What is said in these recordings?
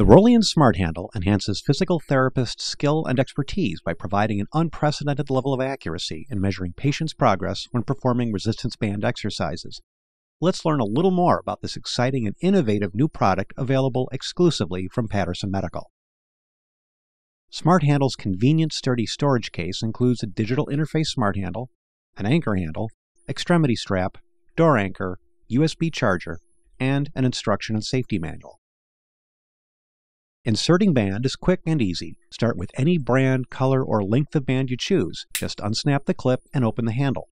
The Rolyan Smart Handle enhances physical therapists' skill and expertise by providing an unprecedented level of accuracy in measuring patients' progress when performing resistance band exercises. Let's learn a little more about this exciting and innovative new product available exclusively from Patterson Medical. Smart Handle's convenient, sturdy storage case includes a digital interface smart handle, an anchor handle, extremity strap, door anchor, USB charger, and an instruction and safety manual. Inserting band is quick and easy. Start with any brand, color, or length of band you choose. Just unsnap the clip and open the handle.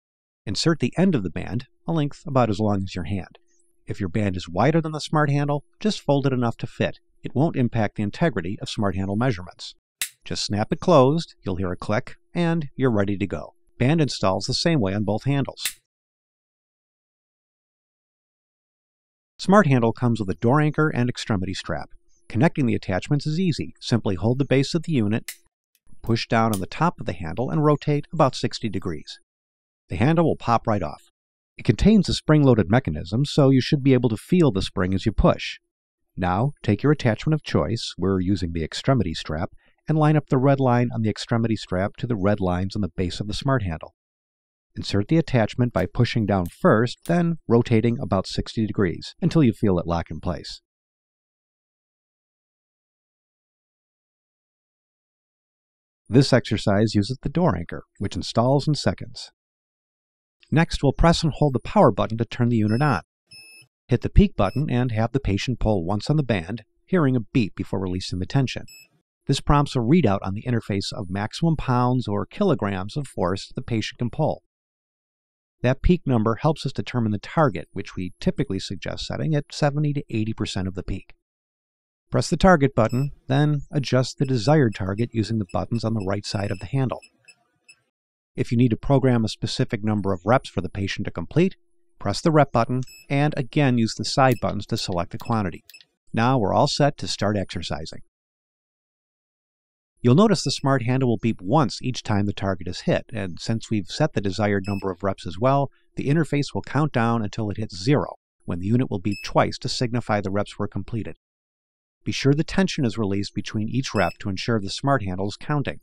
Insert the end of the band, a length about as long as your hand. If your band is wider than the smart handle, just fold it enough to fit. It won't impact the integrity of smart handle measurements. Just snap it closed, you'll hear a click, and you're ready to go. Band installs the same way on both handles. Smart Handle comes with a door anchor and extremity strap. Connecting the attachments is easy. Simply hold the base of the unit, push down on the top of the handle, and rotate about 60 degrees. The handle will pop right off. It contains a spring-loaded mechanism, so you should be able to feel the spring as you push. Now, take your attachment of choice, we're using the extremity strap, and line up the red line on the extremity strap to the red lines on the base of the smart handle. Insert the attachment by pushing down first, then rotating about 60 degrees until you feel it lock in place. This exercise uses the door anchor, which installs in seconds. Next, we'll press and hold the power button to turn the unit on. Hit the peak button and have the patient pull once on the band, hearing a beep before releasing the tension. This prompts a readout on the interface of maximum pounds or kilograms of force the patient can pull. That peak number helps us determine the target, which we typically suggest setting at 70 to 80% of the peak. Press the target button, then adjust the desired target using the buttons on the right side of the handle. If you need to program a specific number of reps for the patient to complete, press the rep button and again use the side buttons to select the quantity. Now we're all set to start exercising. You'll notice the smart handle will beep once each time the target is hit, and since we've set the desired number of reps as well, the interface will count down until it hits zero, when the unit will beep twice to signify the reps were completed. Be sure the tension is released between each rep to ensure the smart handle is counting.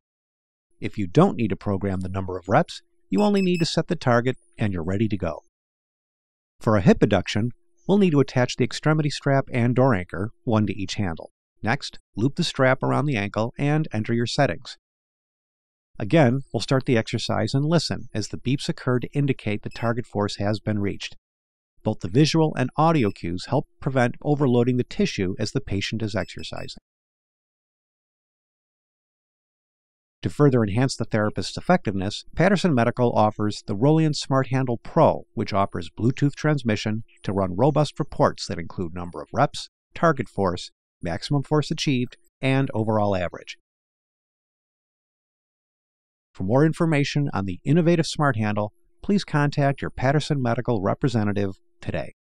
If you don't need to program the number of reps, you only need to set the target and you're ready to go. For a hip abduction, we'll need to attach the extremity strap and door anchor, one to each handle. Next, loop the strap around the ankle and enter your settings. Again, we'll start the exercise and listen as the beeps occur to indicate the target force has been reached. Both the visual and audio cues help prevent overloading the tissue as the patient is exercising. To further enhance the therapist's effectiveness, Patterson Medical offers the Rolyan Smart Handle Pro, which offers Bluetooth transmission to run robust reports that include number of reps, target force, maximum force achieved, and overall average. For more information on the innovative Smart Handle, please contact your Patterson Medical representative today.